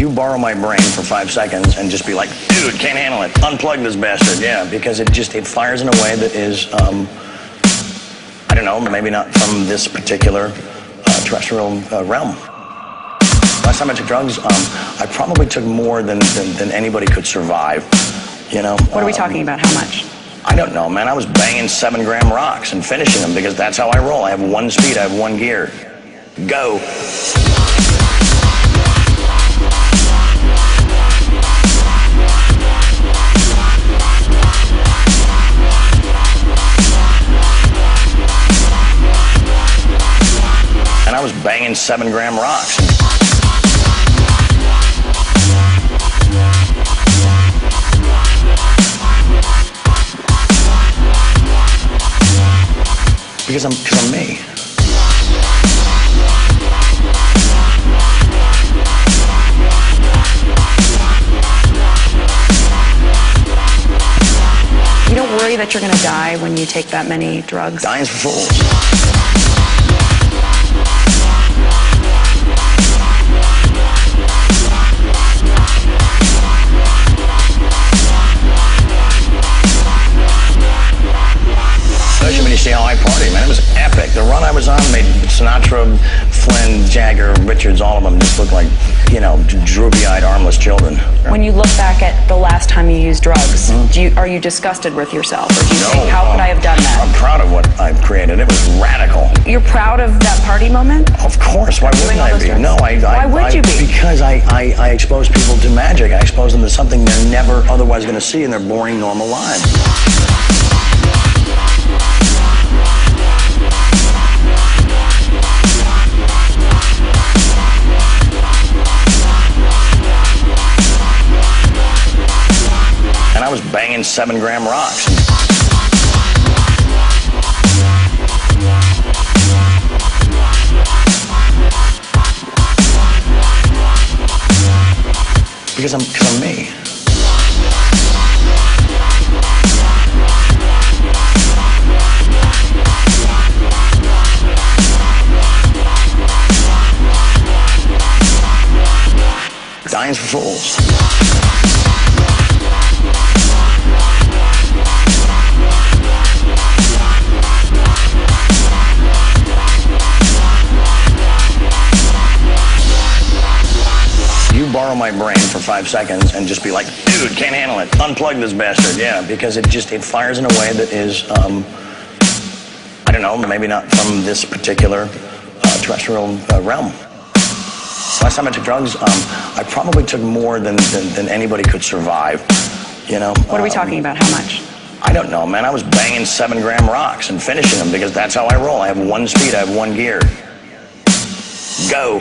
you borrow my brain for five seconds and just be like, dude, can't handle it. Unplug this bastard. Yeah, because it just it fires in a way that is, um, I don't know, maybe not from this particular uh, terrestrial uh, realm. Last time I took drugs, um, I probably took more than, than, than anybody could survive. You know. What are we Um, talking about? How much? I don't know, man. I was banging seven gram rocks and finishing them because that's how I roll. I have one speed. I have one gear. Go. Banging seven gram rocks. Because I'm, because I'm me. You don't worry that you're going to die when you take that many drugs. Dying's for fools. The run I was on made Sinatra, Flynn, Jagger, Richards, all of them just look like, you know, droopy-eyed, armless children. When you look back at the last time you used drugs, do you, are you disgusted with yourself? Or do you No, think, how could um, I have done that? I'm proud of what I've created. It was radical. You're proud of that party moment? Of course. Why wouldn't I be? drugs? No, I. I Why would I- you be? Because I, I, I expose people to magic. I expose them to something they're never otherwise going to see in their boring, normal lives. I was banging seven gram rocks. Because I'm, because I'm me. Dying's for fools. My brain for five seconds and just be like, dude, can't handle it. Unplug this bastard. Yeah, because it just it fires in a way that is, um, I don't know, maybe not from this particular uh, terrestrial uh, realm. Last time I took drugs, um, I probably took more than, than, than anybody could survive. You know. What are we Um, talking about? How much? I don't know, man. I was banging seven gram rocks and finishing them because that's how I roll. I have one speed. I have one gear. Go.